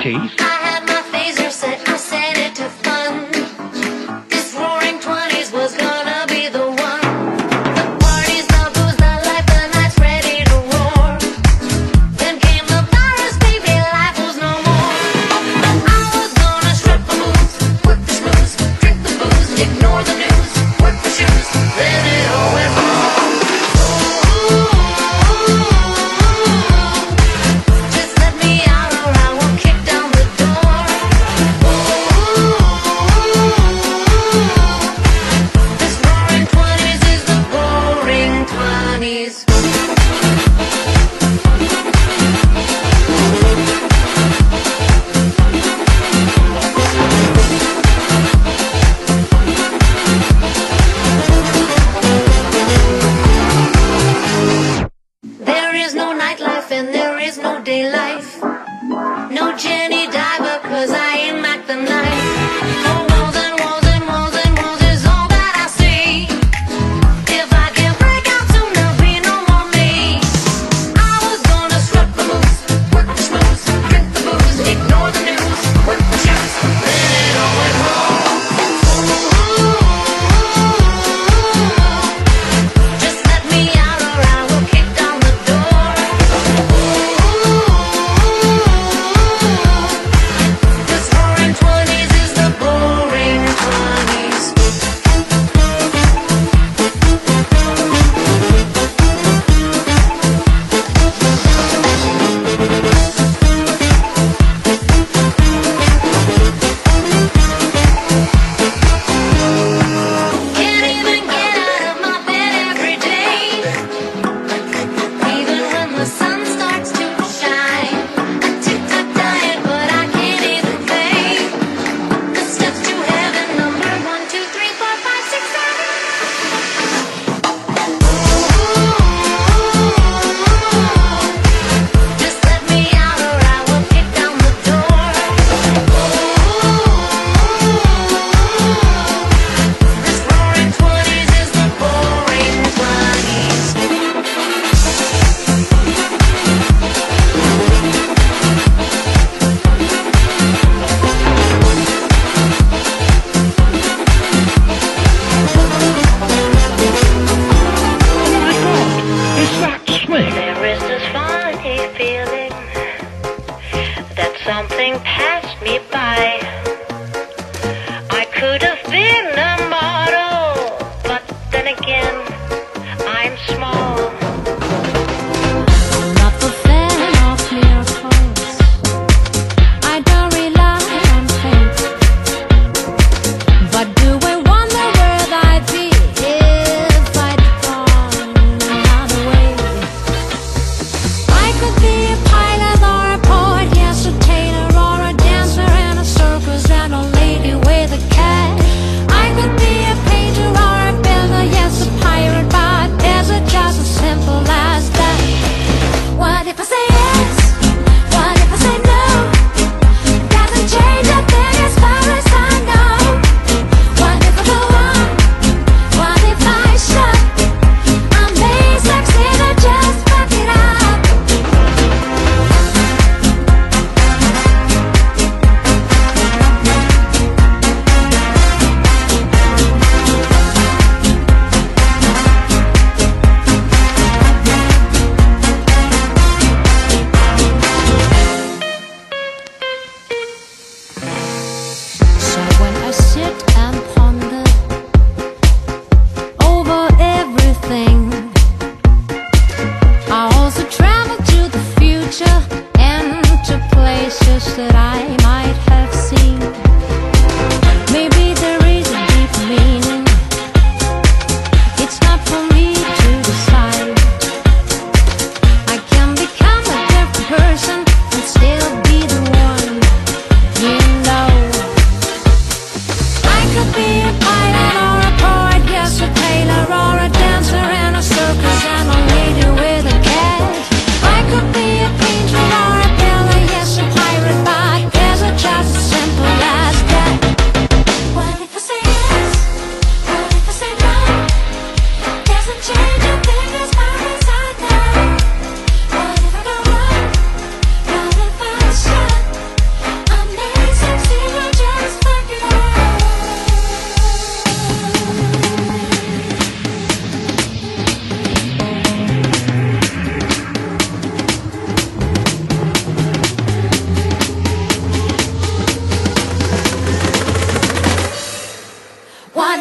teeth.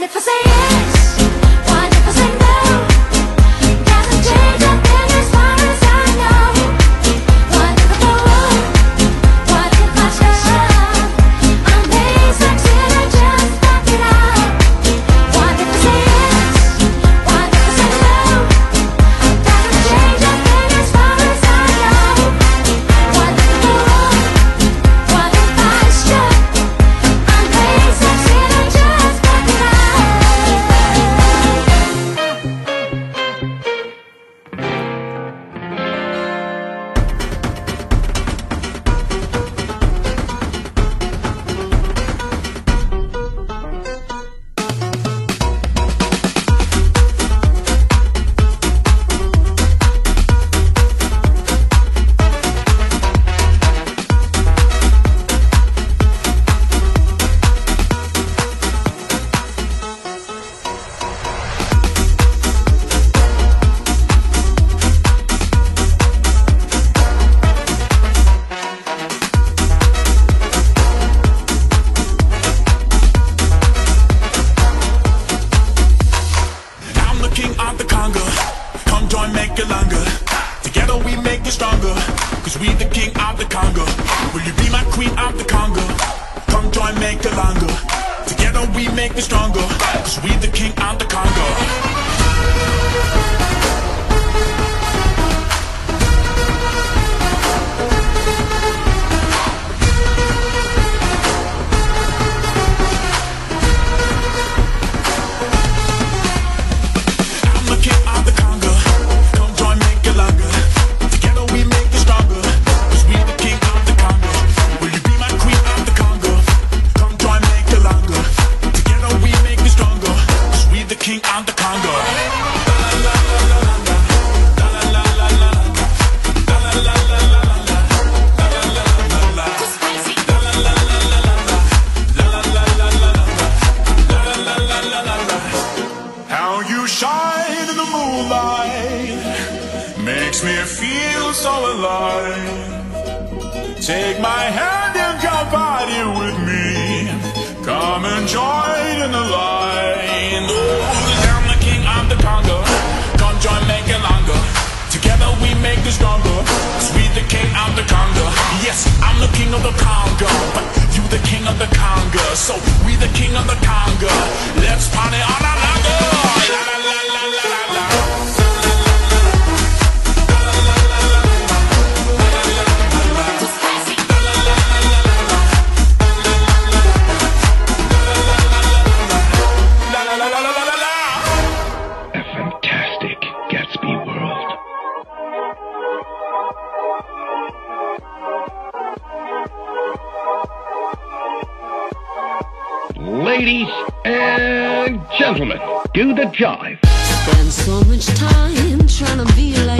for saying So we the king of the conga. Let's party on a la la la la. ladies and gentlemen, do the jive. Spend so much time trying to be like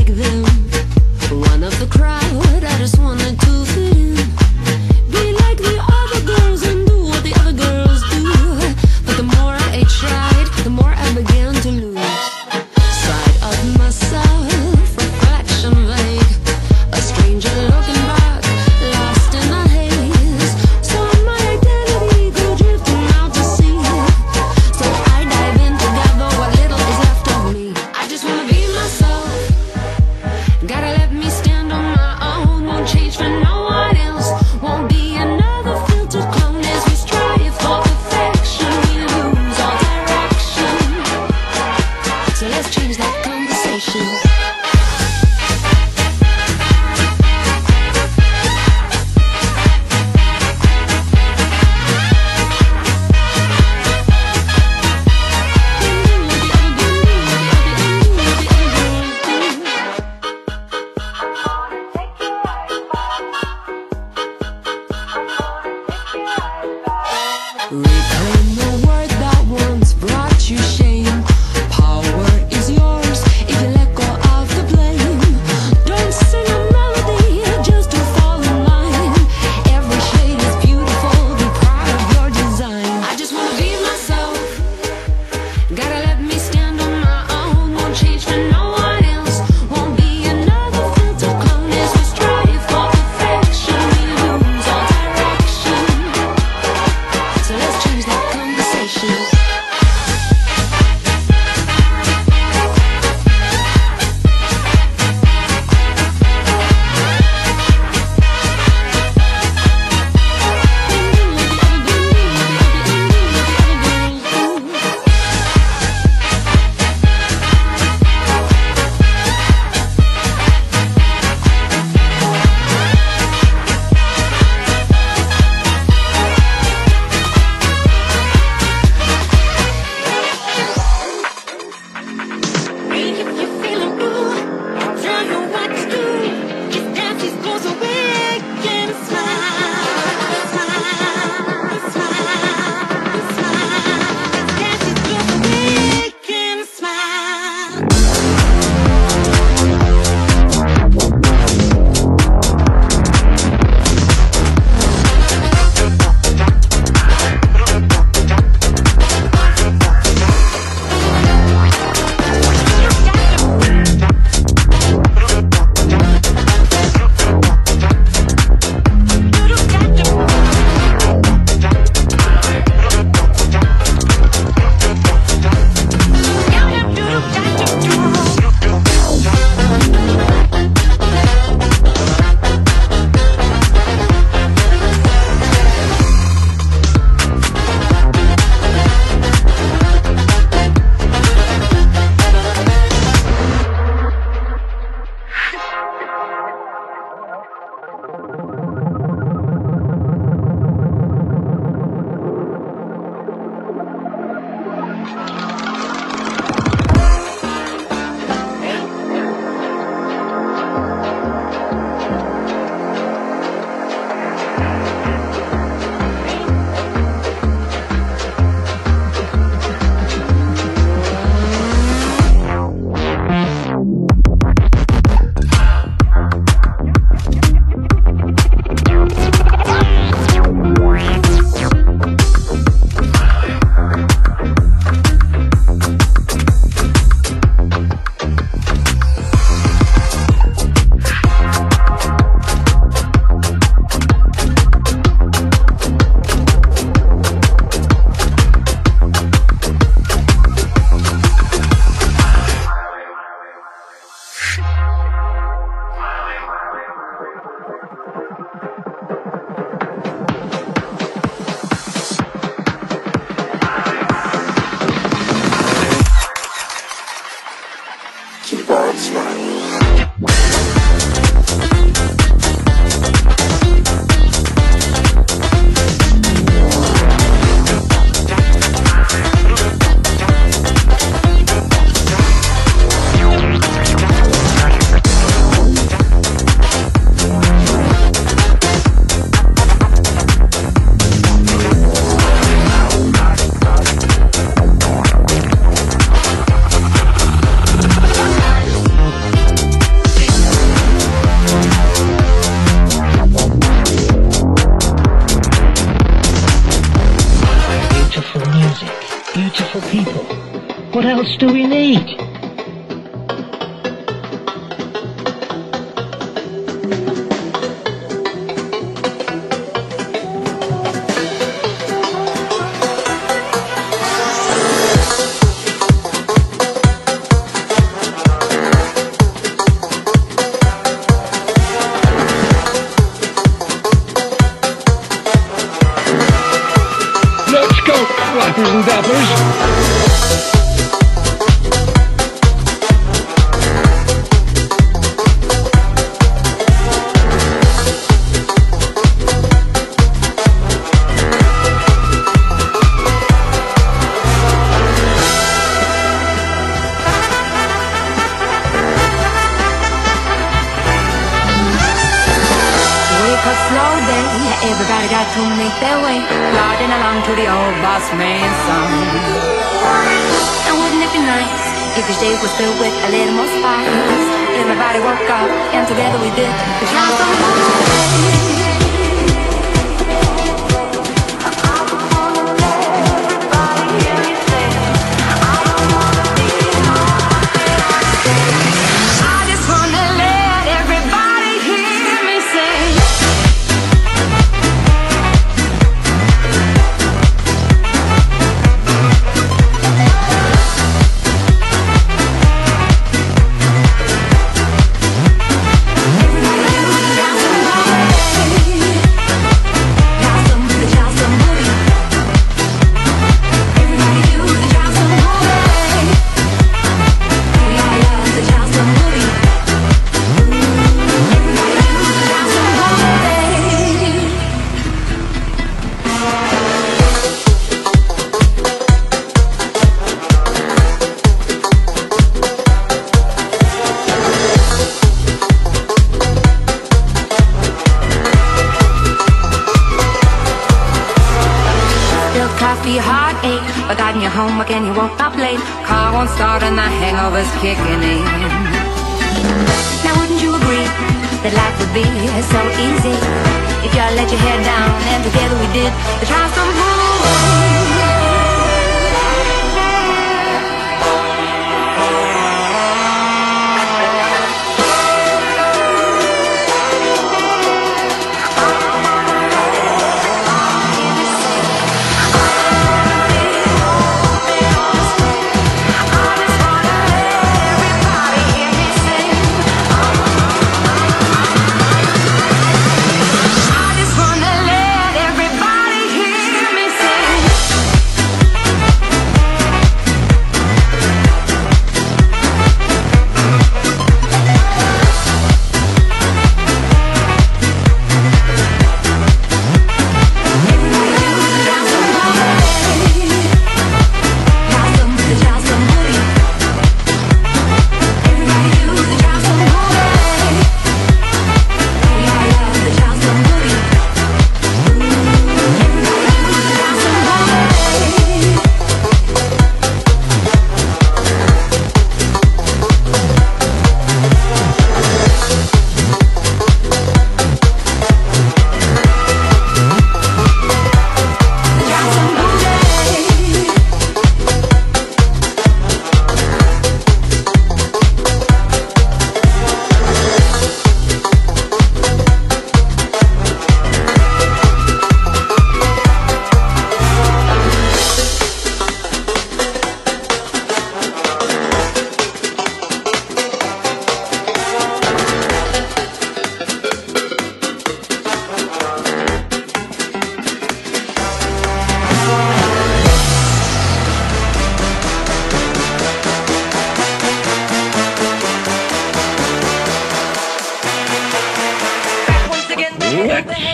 do we need? to the old boss man song. And wouldn't it be nice if each day was filled with a little more spice? Everybody woke up and together we did the job.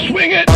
Swing it!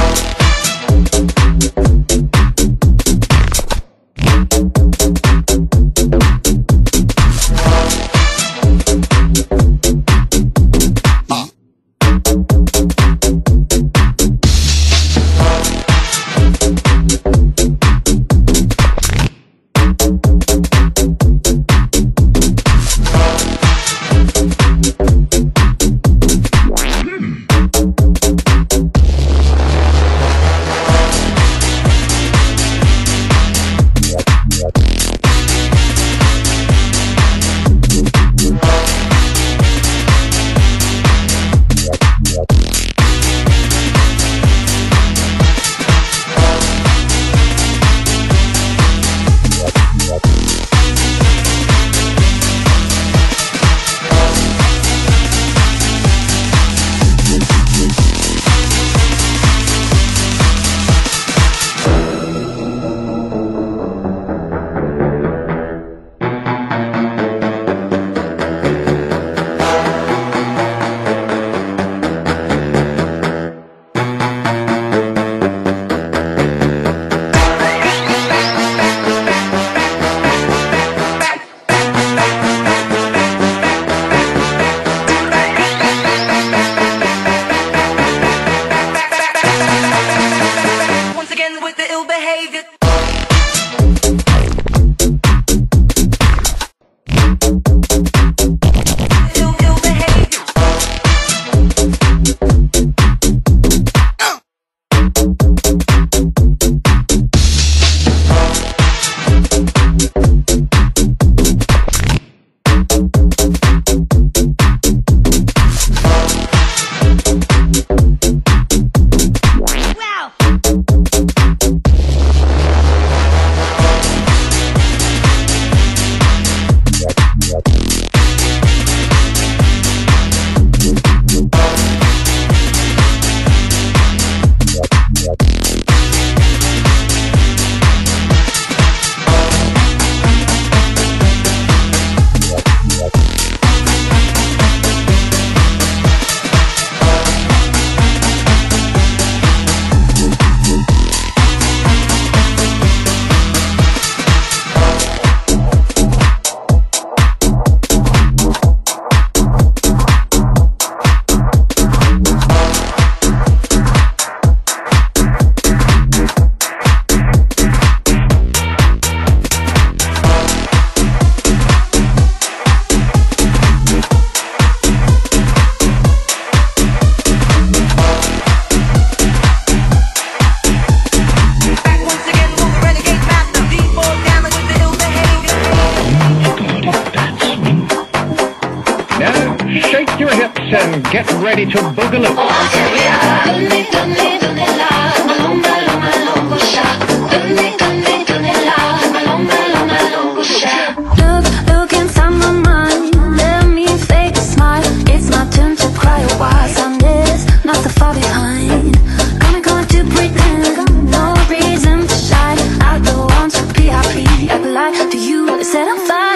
Lie to you,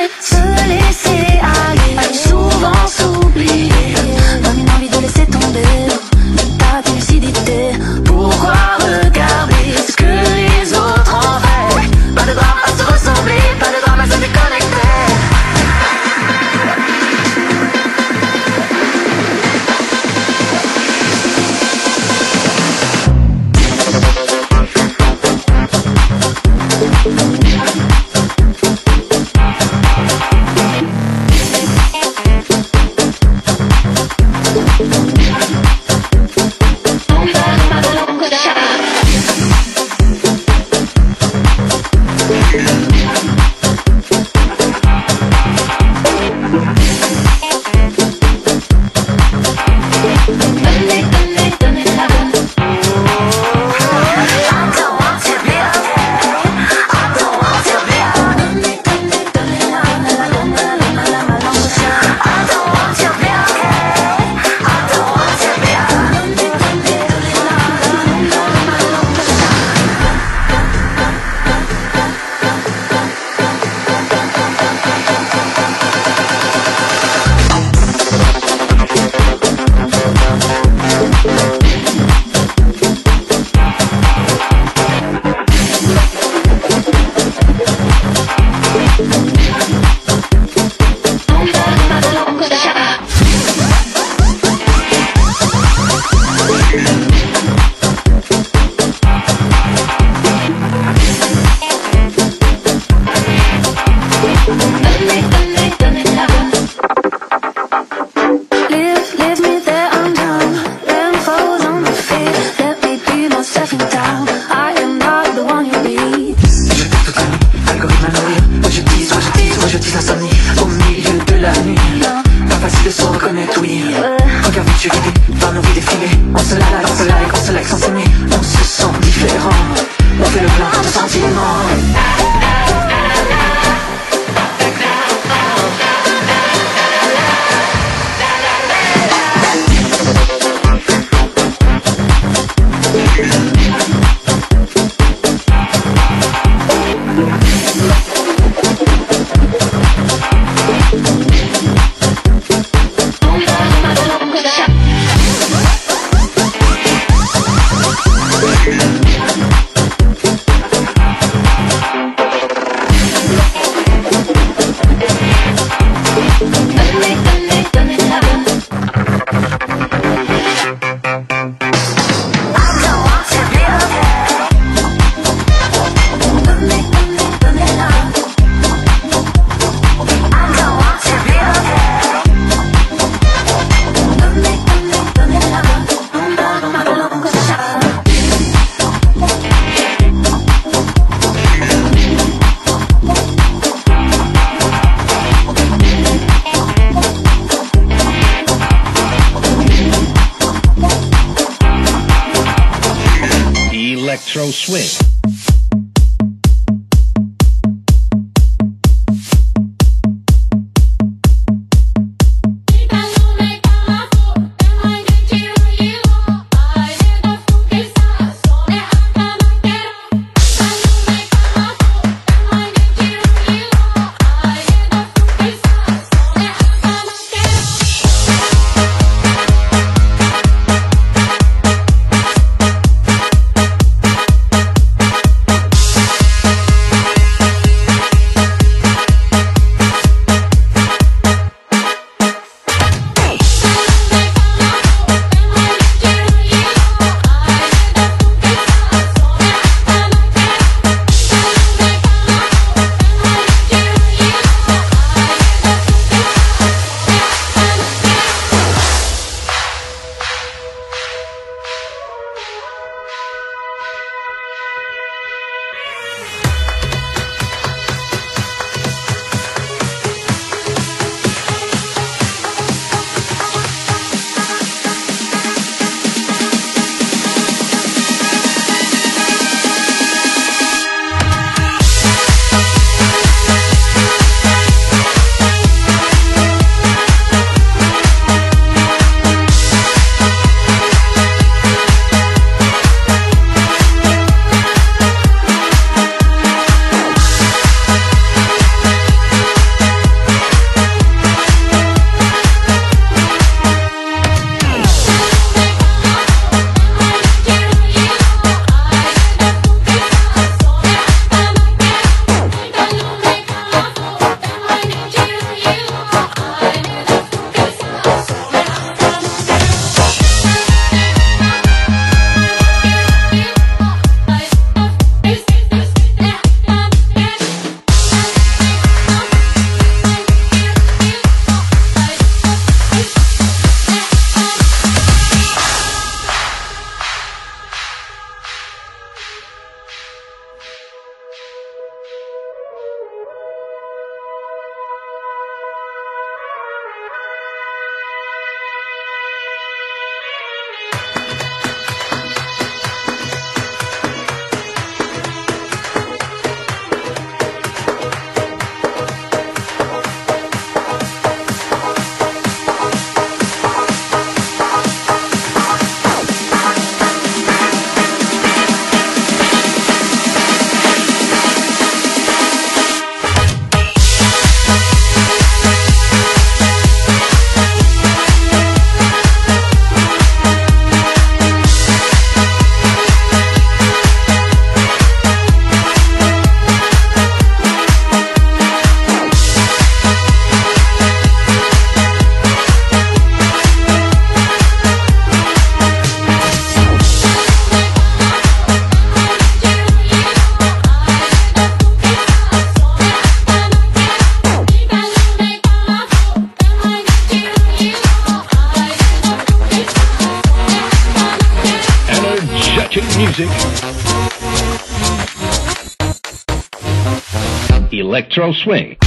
Swing.